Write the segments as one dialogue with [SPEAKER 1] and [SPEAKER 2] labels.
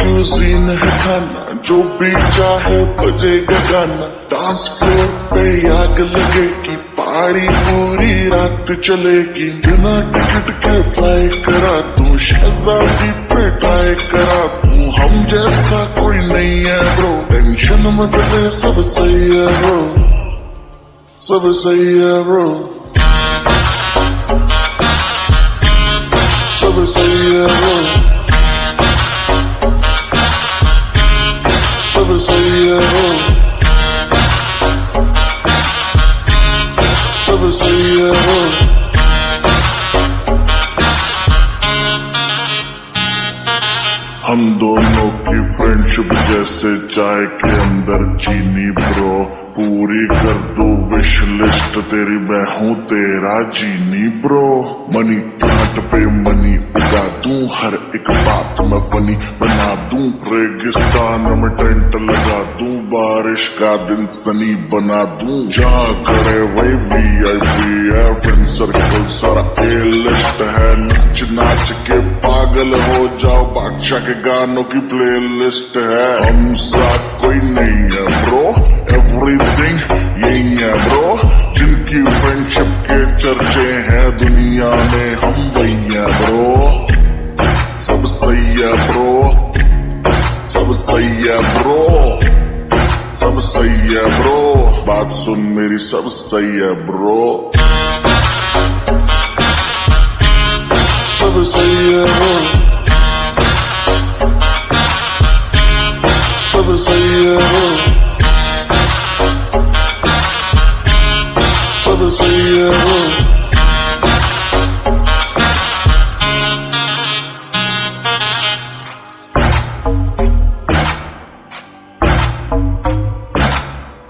[SPEAKER 1] Cuisine है खाना जो भी चाहे बजेगा गाना डांस फ्लोर पे आग लगेगी पहाड़ी पूरी रात चलेगी। बिना टिकट के फ्लाई करा, तू शहजादी पे ट्राई करा। तू हम जैसा कोई नहीं है। ब्रो टेंशन मत ले सब सही है ब्रो सब सही है ब्रो हम दोनों की फ्रेंडशिप जैसे चाय के अंदर चीनी ब्रो पूरी कर दो विश लिस्ट तेरी, मैं हूँ तेरा चीनी ब्रो मनी प्लांट पे मनी उगा तू हर एक बात में फनी बना दूँ रेगिस्तान में टेंट लगा दूँ, बारिश का दिन सनी बना दूँ। जहाँ खड़े वही वी आई पी है फ्रेंड सर्कल सारा ए लिस्ट है नाच नाच के पागल हो जाओ। बादशाह के गानों की प्ले लिस्ट है। हम सा कोई नहीं है ब्रो एवरीथिंग यही है ब्रो जिनकी फ्रेंडशिप के चर्चे हैं दुनिया में, हम वही है ब्रो सब सही है ब्रो सब सही है ब्रो बात सुन मेरी सब सही है ब्रो सब सही है ब्रो सब सही है ब्रो सब सही है ब्रो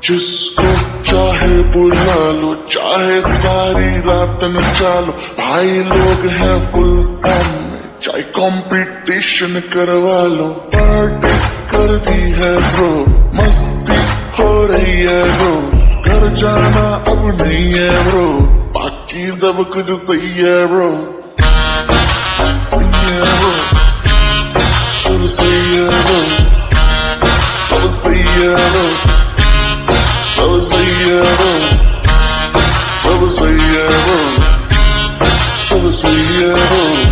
[SPEAKER 1] जिसको चाहे बुला लो, चाहे सारी रात न चालो। भाई लोग हैं फुल फ़ैन में, चाहे कंपटीशन करवा लो। पार्टी कर दी है ब्रो मस्ती हो रही है ब्रो घर जाना अब नहीं है ब्रो बाकी सब कुछ सही है ब्रो सही है ब्रो सब सही है सब सही है ब्रो सब सही है ब्रो